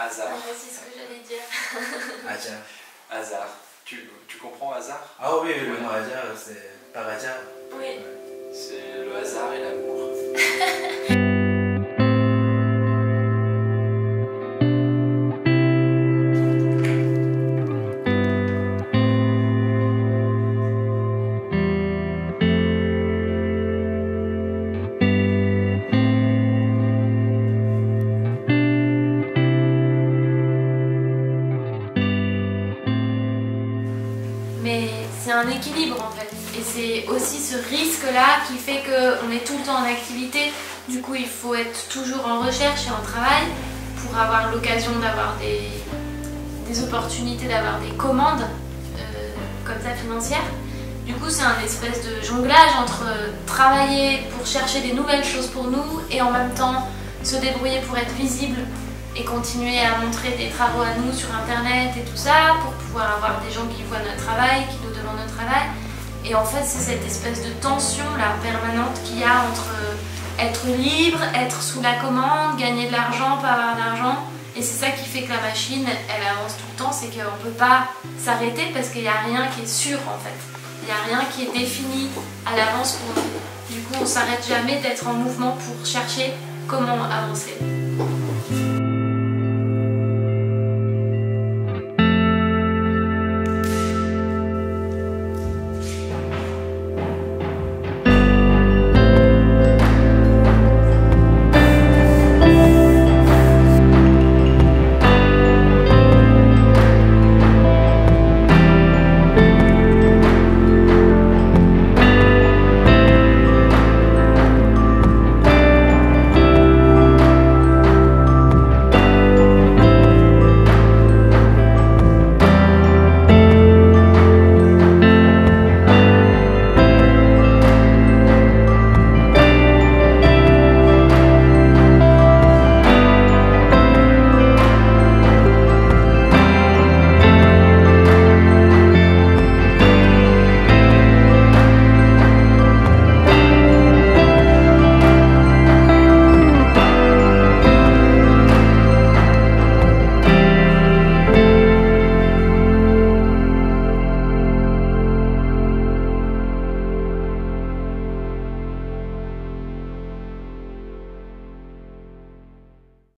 hasard. Ouais, c'est ce que j'allais dire. Ah tiens. Hasard. Tu, tu comprends hasard? Ah oui, le mot hasard, c'est par hasard. Oui. C'est le hasard et l'amour. Mais c'est un équilibre en fait. Et c'est aussi ce risque-là qui fait qu'on est tout le temps en activité. Du coup, il faut être toujours en recherche et en travail pour avoir l'occasion d'avoir des, opportunités, d'avoir des commandes euh, comme ça financières. Du coup, c'est un espèce de jonglage entre travailler pour chercher des nouvelles choses pour nous et en même temps se débrouiller pour être visible et continuer à montrer des travaux à nous sur internet et tout ça pour pouvoir avoir des gens qui voient notre travail, qui nous demandent notre travail. Et en fait, c'est cette espèce de tension là permanente qu'il y a entre être libre, être sous la commande, gagner de l'argent, pas avoir d'argent. Et c'est ça qui fait que la machine, elle avance tout le temps, c'est qu'on ne peut pas s'arrêter parce qu'il n'y a rien qui est sûr en fait. Il n'y a rien qui est défini à l'avance pour nous. Du coup, on s'arrête jamais d'être en mouvement pour chercher comment avancer.